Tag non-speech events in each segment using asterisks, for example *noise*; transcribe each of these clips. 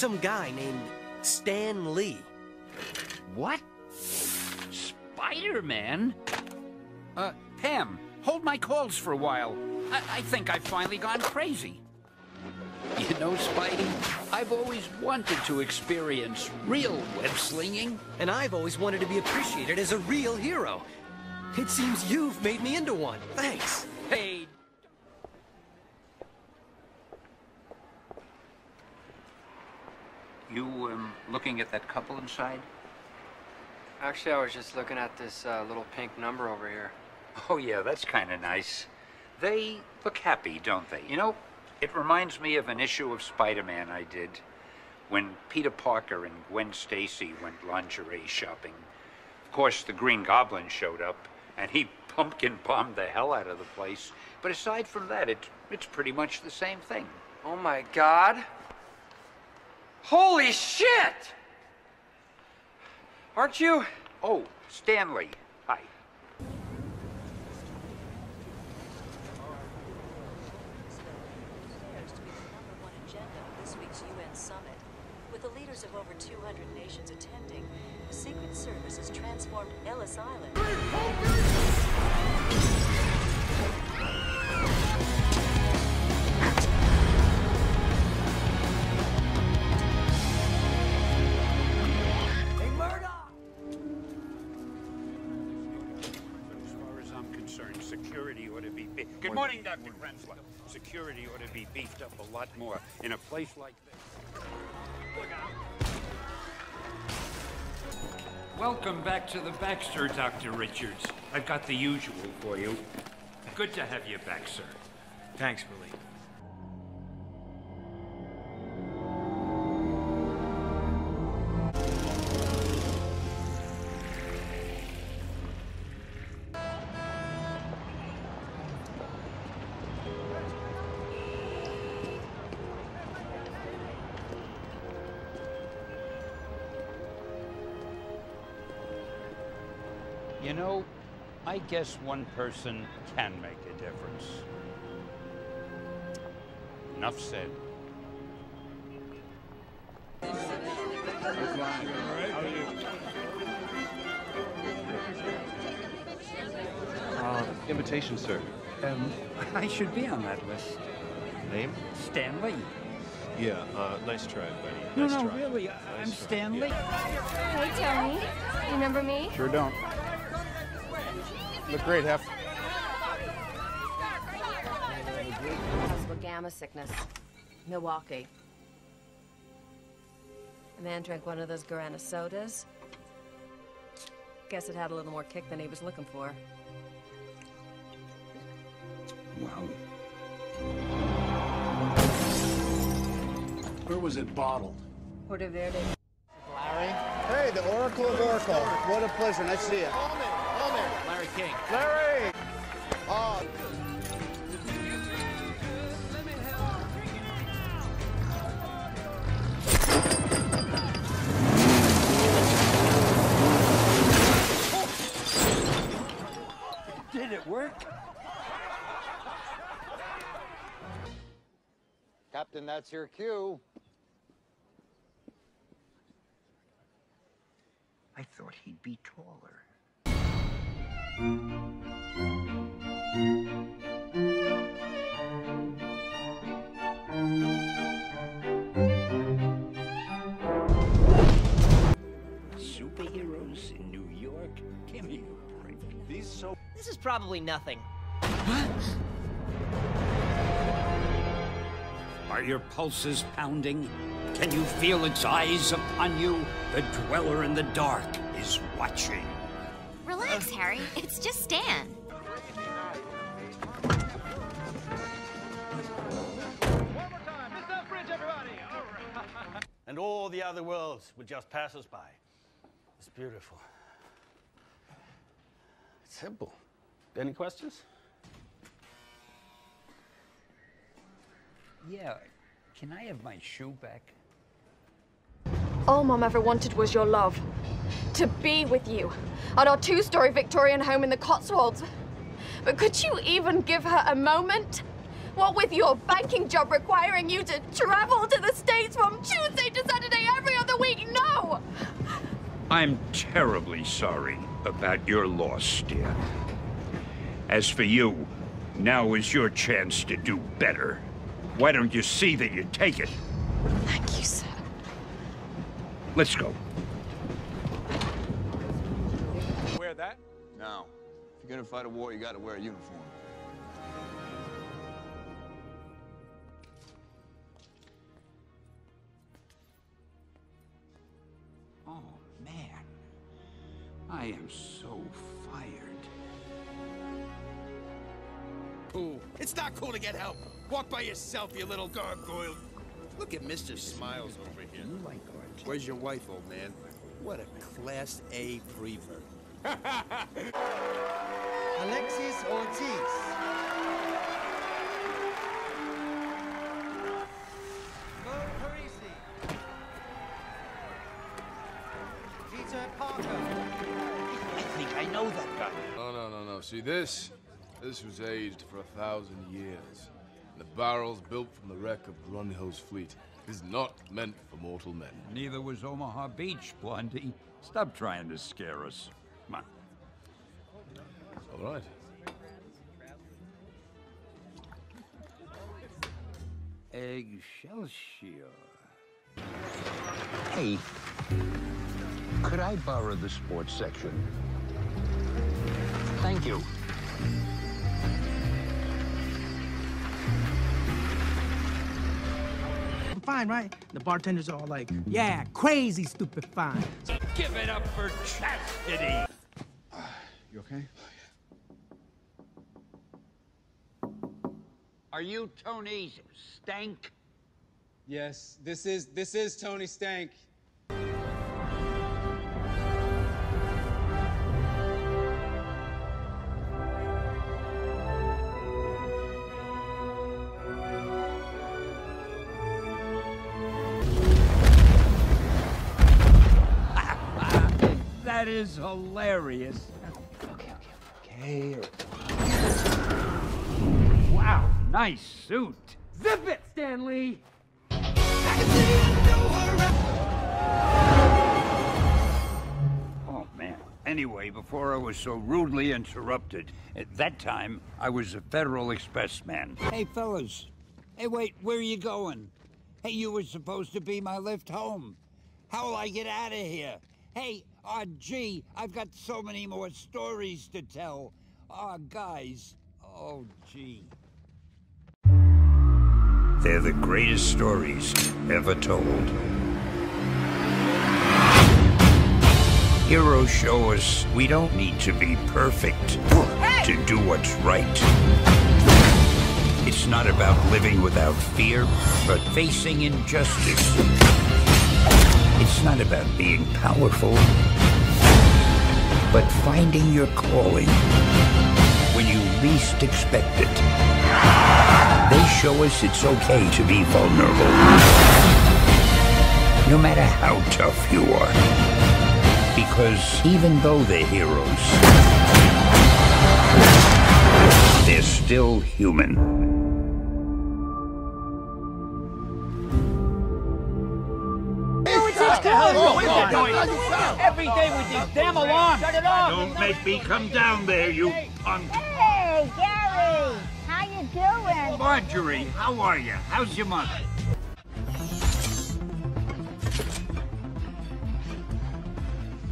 some guy named Stan Lee. What? Spider-Man? Uh, Pam, hold my calls for a while. I, I think I've finally gone crazy. You know, Spidey, I've always wanted to experience real web slinging. And I've always wanted to be appreciated as a real hero. It seems you've made me into one. Thanks. Hey, You, um, looking at that couple inside? Actually, I was just looking at this uh, little pink number over here. Oh, yeah, that's kind of nice. They look happy, don't they? You know, it reminds me of an issue of Spider-Man I did when Peter Parker and Gwen Stacy went lingerie shopping. Of course, the Green Goblin showed up, and he *laughs* pumpkin bombed the hell out of the place. But aside from that, it, it's pretty much the same thing. Oh my god. Holy shit! Aren't you? Oh, Stanley. Hi. to be the number one agenda of this week's UN summit. With the leaders of over 200 nations attending, the Secret Service has transformed Ellis Island. To be beefed up a lot more in a place like this. Welcome back to the Baxter, Dr. Richards. I've got the usual for you. Good to have you back, sir. Thanks, Willie. You know, I guess one person can make a difference. Enough said. Invitation, sir. Um, I should be on that list. Name? Stanley. Yeah, uh, nice try, buddy. No, nice no, try. really. I- I'm Nice try. Stanley. Hey, Tony. You remember me? Sure don't. Look great, Hef. Possible gamma sickness. Milwaukee. A man drank one of those Guarana sodas. Guess it had a little more kick than he was looking for. Wow. Where was it bottled? Porto Verde. Larry. Hey, the Oracle of Oracle. What a pleasure. Nice to see you. Larry King. Larry! Oh, Did it work? Captain, that's your cue. I thought he'd be taller. Superheroes in New York? Give me a break. These so This is probably nothing. Are your pulses pounding? Can you feel its eyes upon you? The dweller in the dark is watching. Relax, Harry. It's just Stan. and all the other worlds would just pass us by. It's beautiful. It's simple. Any questions? Yeah. Can I have my shoe back? All Mom ever wanted was your love. To be with you. At our two-story Victorian home in the Cotswolds. But could you even give her a moment? What with your banking job requiring you to travel to the States from Tuesday to Saturday every other week? No! I'm terribly sorry about your loss, dear. As for you, now is your chance to do better. Why don't you see that you take it? Thank you, sir. Let's go. You're gonna fight a war, you gotta wear a uniform. Oh, man. I am so fired. Cool. It's not cool to get help. Walk by yourself, you little gargoyle. Look at Mr. Smiles over here. You like orange. Where's your wife, old man? What a Class A prevert. *laughs* Alexis Ortiz. Mo Parisi. Peter Parker. I think I know that guy. No, no, no, no. See this? This was aged for a thousand years. The barrels built from the wreck of Grunhill's fleet is not meant for mortal men. Neither was Omaha Beach, Blondie. Stop trying to scare us. Come on. All right. Excelsior. Hey, could I borrow the sports section? Thank you. Fine, right? The bartenders are all like, yeah, crazy stupid fine. Give it up for chastity. You okay? Are you Tony Stank? Yes, this is this is Tony Stank. *laughs* That is hilarious. Okay, okay, okay. Wow, nice suit. Zip it, Stanley! Oh, man. Anyway, before I was so rudely interrupted, at that time, I was a Federal Expressman. Hey, fellas. Hey, wait, where are you going? Hey, you were supposed to be my lift home. How will I get out of here? Hey, ah, gee, I've got so many more stories to tell. Ah, guys. Oh, gee. They're the greatest stories ever told. Heroes show us we don't need to be perfect to do what's right. It's not about living without fear, but facing injustice. It's not about being powerful, but finding your calling when you least expect it. They show us it's okay to be vulnerable, no matter how tough you are. Because even though they're heroes, they're still human. The hell is going on? Every day with these damn alarms. Shut it off. Don't make me come down there, you punk. Hey, Gary! How you doing? Marjorie, how are you? How's your mother?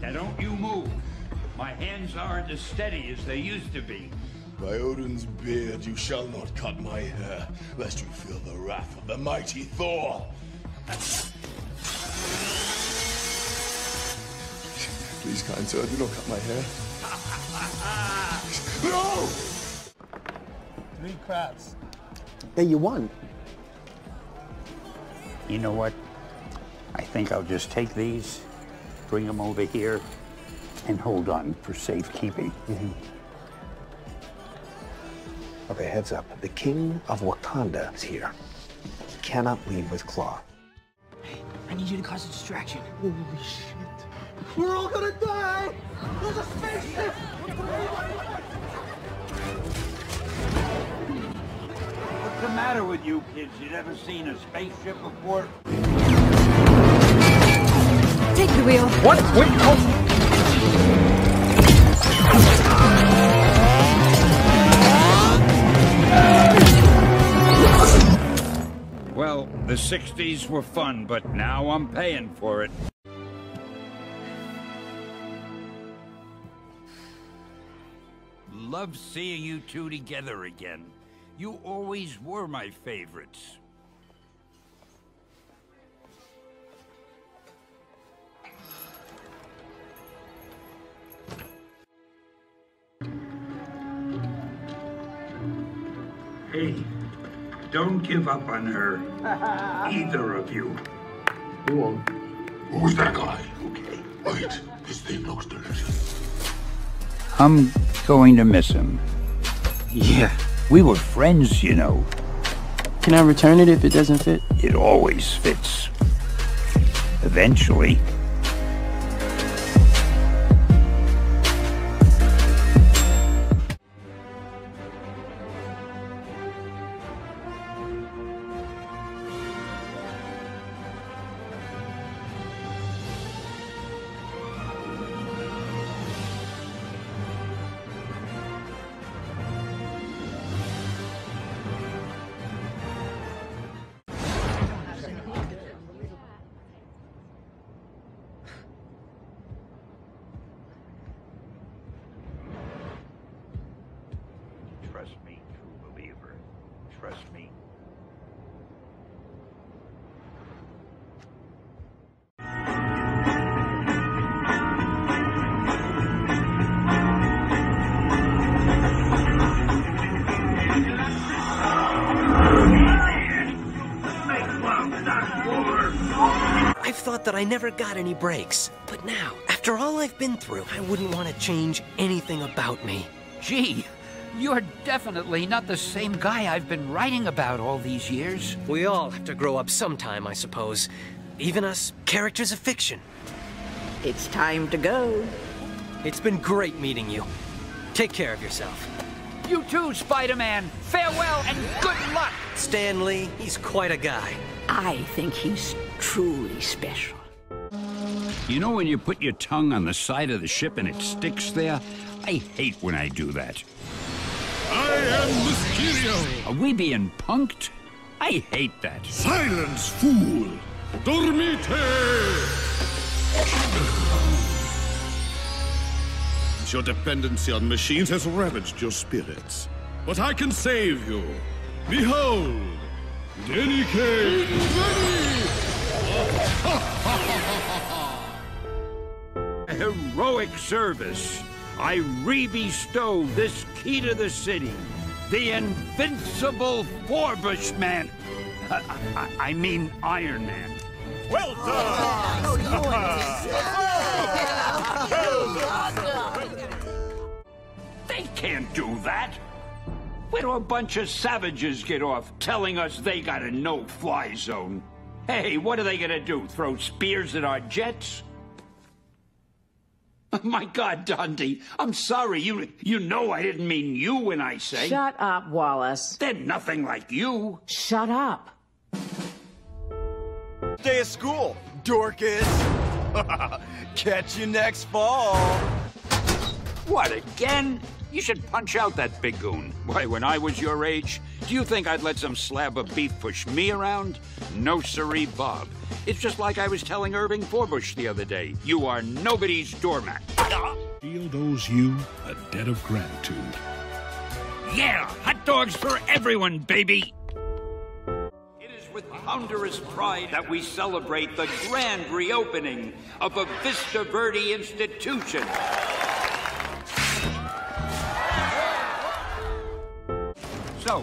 Now don't you move. My hands aren't as steady as they used to be. By Odin's beard, you shall not cut my hair, lest you feel the wrath of the mighty Thor. Please, kind sir, do not cut my hair. *laughs* no! Three crabs. Hey, you won. You know what? I think I'll just take these, bring them over here, and hold on for safekeeping. Mm-hmm. Okay, heads up. The king of Wakanda is here. He cannot leave with Claw. Hey, I need you to cause a distraction. Holy shit. We're all gonna die! There's a spaceship! What's the matter with you kids? You never seen a spaceship before? Take the wheel. What? Wait, oh. Well, the 60s were fun, but now I'm paying for it. Love seeing you two together again. You always were my favorites. Hey, don't give up on her. *laughs* Either of you. Who's that guy? Okay. Wait, this thing looks delicious. I'm going to miss him. Yeah. We were friends, you know. Can I return it if it doesn't fit? It always fits. Eventually. Thought that I never got any breaks. But now, after all I've been through, I wouldn't want to change anything about me. Gee, you're definitely not the same guy I've been writing about all these years. We all have to grow up sometime, I suppose. Even us, characters of fiction. It's time to go. It's been great meeting you. Take care of yourself. You too, Spider-Man. Farewell and good luck. Stan Lee, he's quite a guy. I think he's truly special. You know when you put your tongue on the side of the ship and it sticks there? I hate when I do that. I am Mysterio! Are we being punked? I hate that. Silence, fool! Dormite! Your dependency on machines has ravaged your spirits. But I can save you. Behold! Dedicate Heroic service. I re-bestow this key to the city. The invincible Forbush Man. I, *laughs* I, I mean Iron Man. Well done. Oh, *laughs* they can't do that. Where do a bunch of savages get off telling us they got a no-fly zone? Hey, what are they gonna do? Throw spears at our jets? *laughs* My God, Dundee, I'm sorry. You you know I didn't mean you when I say. Shut up, Wallace. They're nothing like you. Shut up. Day of school, Dorcas. *laughs* Catch you next fall. What, again? You should punch out that big goon. Why, when I was your age, do you think I'd let some slab of beef push me around? No siree, Bob. It's just like I was telling Irving Forbush the other day. You are nobody's doormat. Shield owes you a debt of gratitude. Yeah, hot dogs for everyone, baby! It is with ponderous pride that we celebrate the grand reopening of a Vista Verde Institution.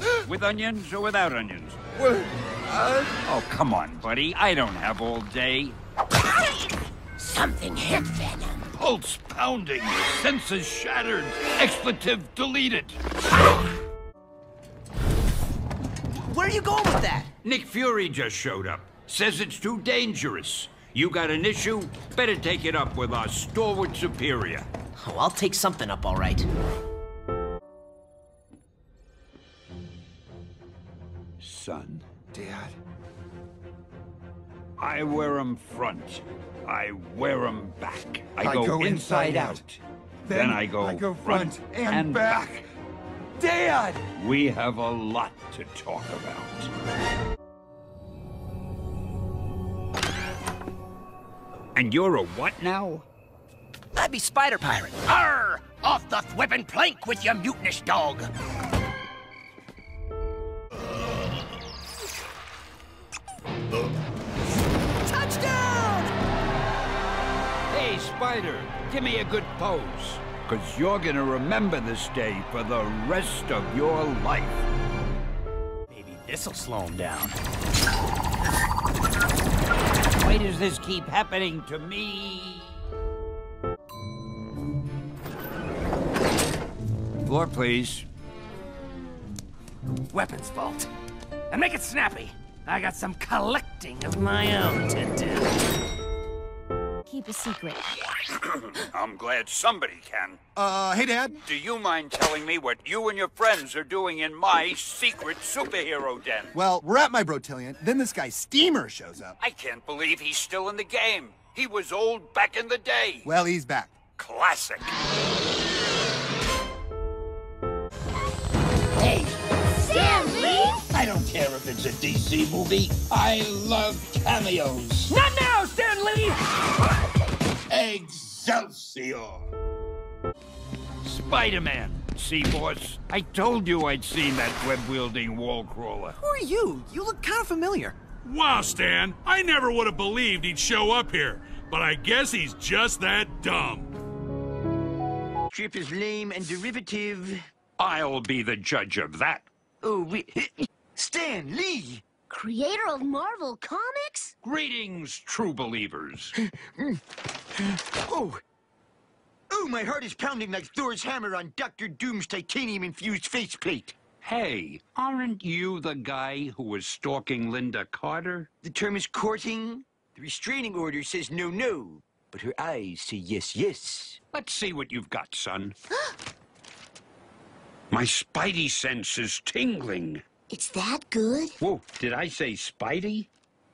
So, with onions or without onions? Uh, oh, come on, buddy. I don't have all day. Something hit Venom. Pulse pounding, senses shattered, expletive deleted. Where are you going with that? Nick Fury just showed up. Says it's too dangerous. You got an issue? Better take it up with our stalwart superior. Oh, I'll take something up, all right. Son. Dad. I wear 'em front. I wear 'em back. I, I go, go inside, inside out. out. Then, Then I go I go front, front and back. Dad! We have a lot to talk about. And you're a what now? I'd be Spider Pirate. Arr! Off the thwipping plank with your mutinous dog. Touchdown! Hey, Spider, give me a good pose. Because you're going to remember this day for the rest of your life. Maybe this'll slow him down. Why does this keep happening to me? Floor, please. Weapons vault. And make it snappy. I got some collecting of my own to do. Keep a secret. *coughs* I'm glad somebody can. Uh, hey, Dad. Do you mind telling me what you and your friends are doing in my secret superhero den? Well, we're at my Brotillion. Then this guy Steamer shows up. I can't believe he's still in the game. He was old back in the day. Well, he's back. Classic. Hey, if it's a DC movie. I love cameos. Not now, Stan Lee! Excelsior! Spider-Man. See, boss? I told you I'd seen that web-wielding wall crawler. Who are you? You look kind of familiar. Wow, Stan, I never would have believed he'd show up here, but I guess he's just that dumb. Trip is lame and derivative. I'll be the judge of that. Oh, we... *laughs* Stan Lee! Creator of Marvel Comics? Greetings, true believers. *laughs* Oh! Oh, my heart is pounding like Thor's hammer on Dr. Doom's titanium-infused faceplate. Hey, aren't you the guy who was stalking Lynda Carter? The term is courting. The restraining order says no, no, but her eyes say yes, yes. Let's see what you've got, son. *gasps* My spidey sense is tingling. It's that good? Whoa, did I say spidey?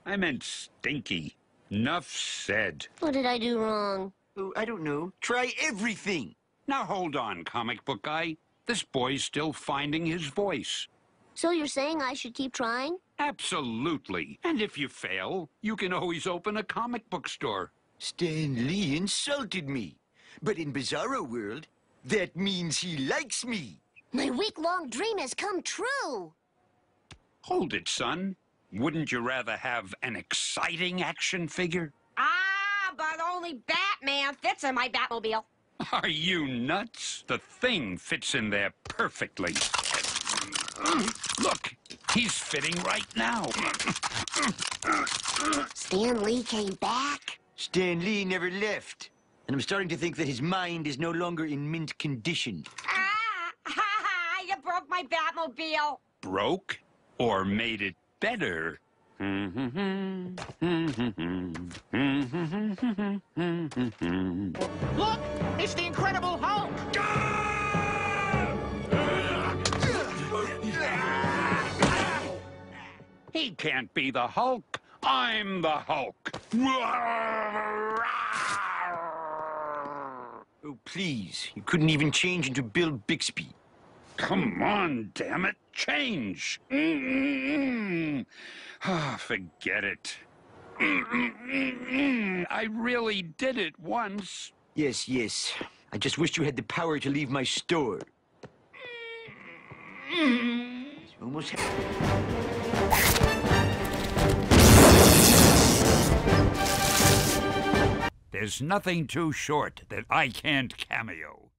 I meant stinky. Nuff said. What did I do wrong? Oh, I don't know. Try everything. Now hold on, comic book guy. This boy's still finding his voice. So you're saying I should keep trying? Absolutely. And if you fail, you can always open a comic book store. Stan Lee insulted me. But in Bizarro World, that means he likes me. My week-long dream has come true! Hold it, son. Wouldn't you rather have an exciting action figure? Ah, but only Batman fits in my Batmobile. Are you nuts? The thing fits in there perfectly. Look, he's fitting right now. Stan Lee came back? Stan Lee never left. And I'm starting to think that his mind is no longer in mint condition. Ah, ha ha, you broke my Batmobile. Broke or made it better? Look! It's the Incredible Hulk! He can't be the Hulk. I'm the Hulk. Oh, please. You couldn't even change into Bill Bixby. Come on, damn it. Change. Mm-mm-mm. Ah, forget it. Mm-mm-mm-mm. I really did it once. Yes, yes. I just wished you had the power to leave my store. It's almost. There's nothing too short that I can't cameo.